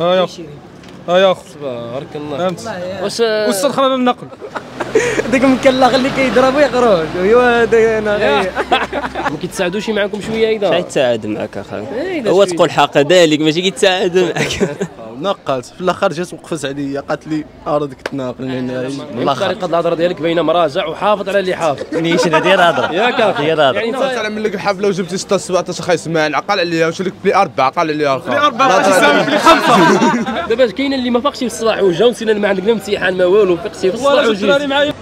آه يا اخو آه يا اخو تبارك الله. فهمت واش واستاذ خلال النقل؟ داك المكلخ اللي كيضرب ويخرج ايوا هذا أنا غير. ما كيتساعدوش معكم شوية إذا؟ يتساعد معك أخي. إيه، هو. تقول حق ذلك ماشي كيتساعد معك. نقلت. في الآخر جات وقفت عليا قالت لي ارادك تناقل من من طريقه الهضره ديالك باينه مراجع وحافظ على اللي حافظ. نيش هذه الهضره ياك هي الهضره يعني انت تعلم لك الحفلة وجبتي 6 17 خا يسمعني عقل عليا واش لك؟ بلي أربعة. قال عليا بلي دابا كاين اللي ما فاقش في الصلاح وجا ونسينا ما عندك لا امتحان ما والو. فقتي في الصلاح وجيت.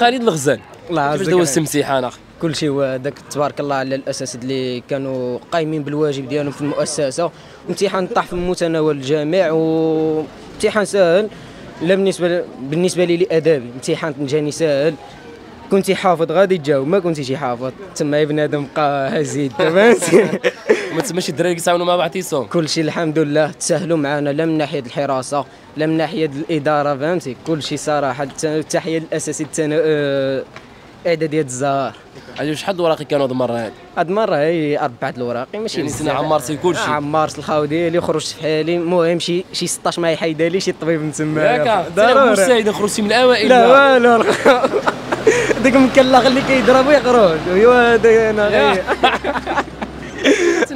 خالد الغزال. الله يعزك دوزت أخي كل شيء هو داك تبارك الله على الاساتذه اللي كانوا قايمين بالواجب ديالهم في المؤسسة. امتحان طاح في متناول الجميع وامتحان سهل. لا بالنسبة بالنسبة لي لأدابي امتحان جاني سهل. كنتي حافظ غادي تجاوب. ما كنتيش حافظ. تما بنادم بقى هزيد ما تسماش الدراري كيتعاونوا مع بعضياتهم كل شيء الحمد لله تسهلوا معنا لا من ناحيه الحراسة لا من ناحيه الإدارة فهمتي؟ كل شيء صراحة الت- التحية الأساسي التنا... آه، اعداديه الزهر. عاد شحال الوراقي كانوا هاد المرة؟ هاد هاد المرة هي أربعة الوراقي ماشي يعني بزاف. سنة عمار كل شيء عمارت الخاو ديالي خرجت في حالي المهم شي شي 16 ما يحيدها لي شي طبيب من تما. ياك ضروري. مساعد خرجتي من الأوائل. لا والو. داك المكلخ اللي كيضرب ويخرج. أيوا هذا أنا غير.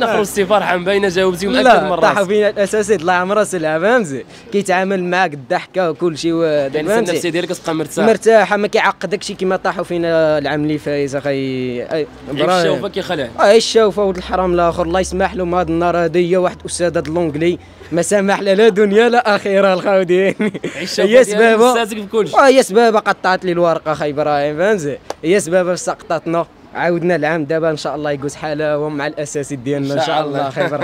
خرجتي فرحان باينه جاوبتي مأكد لا مرة. طاحوا فينا الاساسي الله عمره سلعه فهمتي كيتعامل معاك الضحكة وكل شيء يعني النفسيه ديالك كتبقى مرتاح. مرتاحه ما كيعقدكش كيما طاحوا فينا العام اللي فايت أخي. الشوفه كيخلع اي الشوفه ولد الحرام الآخر. الله يسمح له هذا النهار هذه واحد أستاذ هاد اللونجلي ما سامح لا لا دنيا لا آخرة الخاو ديالي هي سبابة. آه، هي سبابة قطعت لي الورقة أخي إبراهيم فهمتي هي سبابة سقطتنا. عاودنا العام دابا إن شاء الله يقوس حلاوه مع الاساسي ديالنا إن شاء الله. خير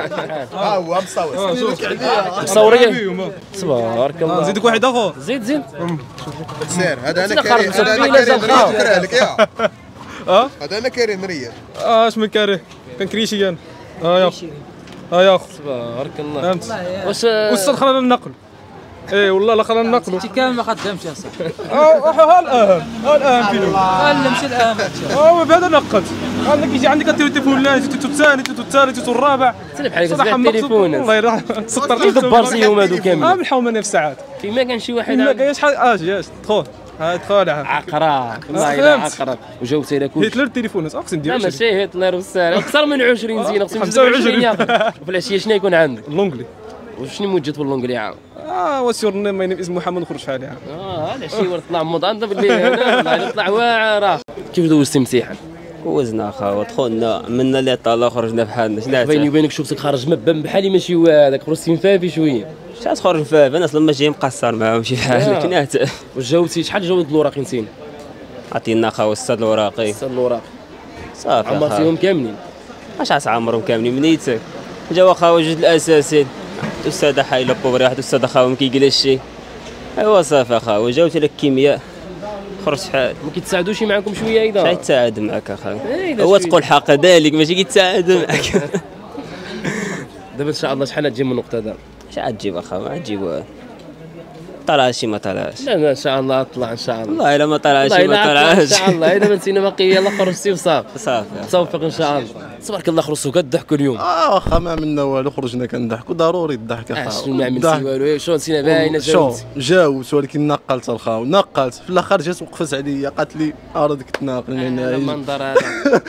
ها هو مصور. مصوريه تبارك الله. زيدك واحد آخر. زيد زيد. سير هذا أنا كريم هذا أنا كريم. آه؟ هذا أنا كريم ريال. آه اش من كاره كان كريشي أنا آه يا اخو آه يا اخو تبارك الله. فهمت واش واستاذ خلال النقل؟ إيه والله لا خلال النقل انت كامل ما قدمتش يا صاحبي. آه ها الان ها الان فيلم قال مشي الآن؟ آه بهذا نقلت عندك يجي عندك التليفون لا؟ تيتو الثاني تيتو الثالث تيتو الرابع. صراحة هكا مقصود التليفون. والله يرحم سطر كيف دبر فيهم هادو آه كاملين من حومه نفس ساعات. فيما كان شي واحد ما عند- كاينش شحال أجي اش دخل ها دخل ها عقرة. والله الا فهمت. عقرة. وجاوبتي على كل هتلر التليفونات أقسم لا ديال ماشي. هتلر والسهل أكثر من 20 زين أقسم 25 وفي العشية شنو يكون عندك؟ اللونجلي وشنو موجد في اللونجلي عام آه وسير ما اسم محمد نخرج في حالي آه العشيه ولا طلع مضان بالليل هنا والله طلع واعر كيف دوزتي امتحان وزنا أخا دخلنا منا اللي طالع خرجنا بحالنا شنو بيني وبينك شفتك خارج مبان بحالي ماشي هذاك خرجتي مفافي شوية. شحال تخرج فيها أنا أصلا ماشي مقصر معاهم شي. حاجة شنو هت- واش جاوبتي شحال جاوبت الوراقي نسينا؟ عطينا أخا أستاذ الوراقي. أستاذ الوراق صافي عمرتيهم كاملين. اش عمرهم كاملين منيتك جاو أخا وجد الاساسي أستاذ حايلة بوبري واحد أستاذ اخا ما كيجلس شي. أيوا صافي أخا وجاوت لك كيمياء. خرج شحال ما كيتساعدوش معكم شوية شحال اذا يتساعد معك أخا. إيه، إذا هو. تقول حق ذلك ماشي كيتساعد معك دابا إن شاء الله شحال تجي من النقطة دابا شحال تجيب ما تجيب. طلع شي ما طلعش. لا لا إن شاء الله طلع إن شاء الله. والله إلا ما طلعش ما عطلع إن شاء طلعش الله. اذا ما نسينا باقي يلا خرجتي وصافي صافي. توفق إن شاء الله. تبارك الله خرجتوا كضحكوا اليوم. آه واخا ما عملنا والو خرجنا كنضحكوا ضروري الضحك آه، اخا شنو ما عملتي. والو؟ شو نسينا باينه جاوبتي جاوبت ولكن نقلت الخاو نقلت. في الآخر جات وقفت عليا قالت لي أرادك تناقل من هذا هنا. المنظر هذا.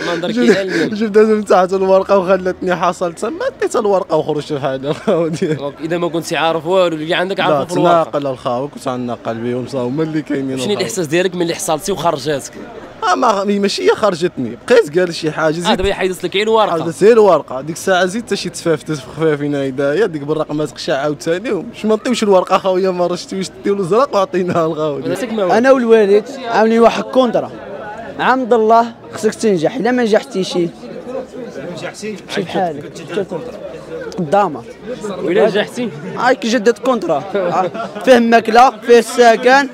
المنظر كيألم جبت من تحت الورقة وخلتني حصلت. ما ديت الورقة وخرجت بحال الخاو ديالي إذا ما كنتي عارف والو اللي عندك لا عارفه في الواقع. تناقل الخاو كنت غناقل بهم هما اللي كاينين شنو. الإحساس ديالك ملي حصلتي وخرجاتك آه ما هي ماشي هي خرجتني. بقيت قال شي حاجة آه زيد دابا حيدت لك غير الورقه عاودت هي الورقة. ديك الساعة زيدت شي تفافتت في خفافين هدايا ديك بالرقمات خشا عاوتاني. واش ما نطيوش الورقة خويا ما رشتيوش ديو الازرق وعطيناها الغاو هذاك ما هو. أنا والوالد عاملين واحد كونترا. عمد الله خصك تنجح إلا ما نجحتيش. شي بحالك قدامك وإلا نجحتي؟ هاي كيجدد contrat. آه، فيه الماكله فيه السكن.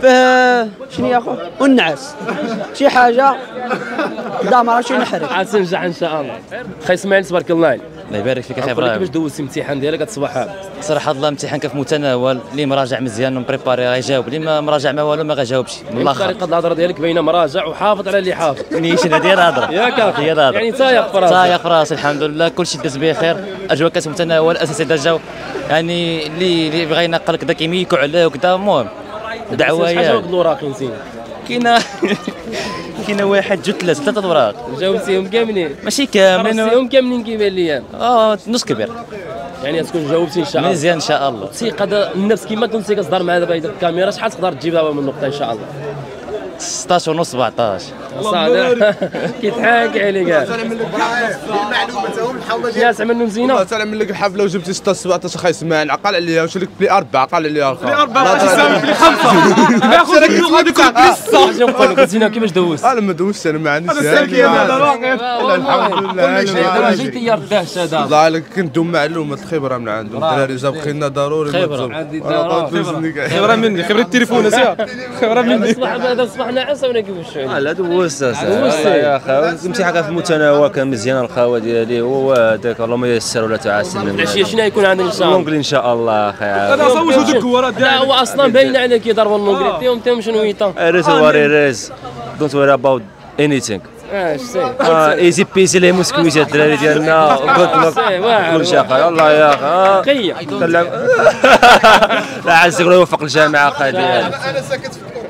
فيه شنو يا أخو؟ والنعاس شي حاجة؟ دامره شي نحرق. عاد تنجح إن شاء الله. خي إسماعيل تبارك الله الله يبارك فيك أخي عقول كيفاش إبراهيم. دوزتي الامتحان ديالك هاد الصباح صراحة الله الامتحان كان في متناول اللي مراجع مزيان ومبريباري غيجاوب اللي ما مراجع ما والو ما غيجاوبش. من الآخر. طريقة الهضرة ديالك باينة مراجع وحافظ على اللي حافظ. نيشن هذه الهضرة؟ ياك. هي الهضرة. يعني تايق في راسك تايق في راسي الحمد لله. كل شيء داز بخير أجواء كانت متناول الاساتذه جاو يعني اللي اللي بغى ينقل كذا كيميكوا عليه وكذا المهم. دعوة شحال هي جاوبت الاوراق نسينا كاينة كاينة واحد جوج ثلاثة ثلاثة اوراق جاوبتيهم كاملين. ماشي كاملين خرجتيهم كاملين كيبان لي. آه نص كبير. يعني تكون جاوبتي إن شاء الله. مزيان إن شاء الله. الثقه النفس كما كنتي كتهضر مع دابا الكاميرا شحال تقدر تجيب دابا من النقطه إن شاء الله؟ 16 ونص 17 صالح كيضحك عليك كاع ناس عملنا مزيانه والله تعلم لك الحفله وجبتي 16 17 خايس اسماعيل عقل عليها واش لك بلي أربعة. عقل عليها بلي أربعة. يساوي بلي خمسة. ياخذ هذيك القصة أجي نقول لك زينة كيفاش دوزت؟ أنا ما دوزتش أنا ما عنديش. ساكن هذا باقي الحمد لله. أنا جيت طيار الدهش هذا. الله عليك كنت دوم معلومات الخبرة من عندهم. الدراري جاب خينا ضروري خبرة. خبرة مني. خبرة التليفون اسيا خبرة مني. صباح هذا صباح ناعس ولا كيفاش؟ لا دوزت دوزت. يا أخي الامتحان كان في المتناول كان مزيان الخاوه ديالي هو هذاك. اللهم ييسر ولا تعسر العشيه شنو يكون عندك إن شاء الله؟ لونجلي إن شاء الله أخي. هذا صوت ودك ورا لا هو أصلا باين عليه كيضربوا اللونجلي ديالهم تاهم شنو يطا ريز وري ريز دونت وري اباوت anything. سي. ايزي بيسي لي موسكويت الدراري ديالنا قلت سي. واعر كل شيء أخي والله يا أخي. آه. لا عزك الله يوفق الجامعة أخي ديالي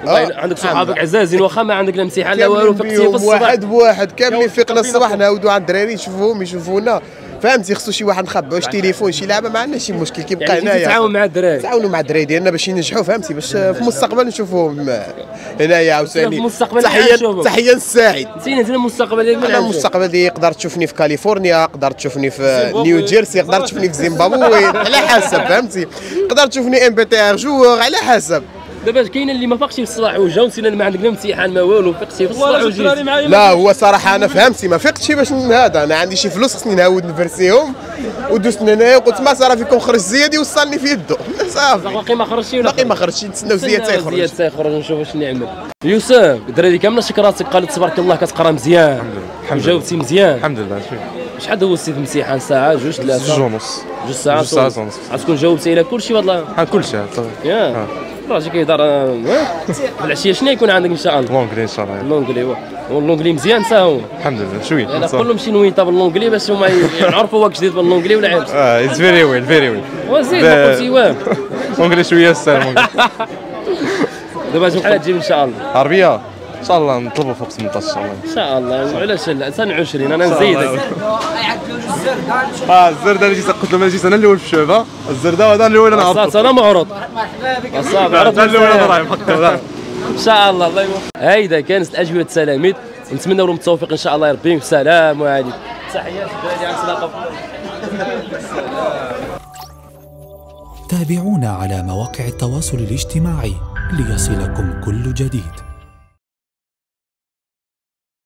والله عندك صحابك عزازين واخا ما عندك لا امتحان لا والو فقتي في الصباح. واحد بواحد كاملين فيقنا الصباح نعاودوا على الدراري نشوفوهم يشوفونا. فهمتي خصو شي واحد نخبعوا شي تليفون شي لعبة ما عندناش شي مشكل. كيبقى يعني هنايا. تتعاون مع الدراري؟ نتعاونوا مع الدراري ديالنا باش ينجحوا فهمتي؟ باش في المستقبل نشوفوهم. هنايا عاوتاني. تحيه. تحيه للسعيد نسينا نزل المستقبل. ديالك أنا المستقبل ديالي يقدر تشوفني في كاليفورنيا يقدر تشوفني في نيو جيرسي يقدر تشوفني في زيمبابوي. على حسب فهمتي؟ يقدر تشوفني إم بي تي آر جوغ على حسب. دابا كاين اللي ما فاقش في الصباح وجا ونسينا ما عندك لا امتحان ما والو فقتي في الصباح وجيت. لا هو صراحة أنا فهمتي ما فقتش باش هذا أنا عندي شي فلوس خصني نعاود نفرسيهم ودوزت هنايا وقلت ما صرا فيكم خرج زياد يوصلني في يده صافي. باقي ما خرجتش ولا باقي ما خرجش نتسناو زياد زياد تيخرج تيخرج نشوف شنو يعمل يوسف الدراري كاملة شكراتك قالت تبارك الله كتقرا مزيان. الحمد لله. جاوبتي مزيان. الحمد لله شحال دوزتي في الامتحان ساعة جوج ثلاثة؟ جوج ونص جوج ساعات جوج ساعات ونص غتكون جاوبتي على كل شيء والله. ها كل شيء يا. راجل كيهضر آه، العشيه شنو يكون عندك إن شاء الله؟ l'anglais إن شاء الله. ال l'anglais هو ال l'anglais مزيان ساهو. الحمد لله شوية أنا كلهم شي نويطه ب l'anglais باش هما يعرفوا واش جديد ب l'anglais ولا عيب. آه it's very well very well وزيد ما قلتي والو لونجلي شوية سهل دابا شحال تجيب إن شاء الله. عربية. شاء الله نطلبوا فوق 18 إن شاء الله. إن شاء الله. علاش لا سنة 20 أنا نزيدك. آه الزرده اللي جيت قلت له ما جيت أنا الأول في الشعبه الزرده هذا الأول أنا عرفت أنا معروض اصاحبي عرفت الأول أنا رايح إن شاء الله. الله يوفق هيدا كانت الاجوبه التلاميذ ونتمنى لهم التوفيق إن شاء الله وعليكم تحيات الدراري عن صداقه تابعونا على مواقع التواصل الاجتماعي ليصلكم كل جديد.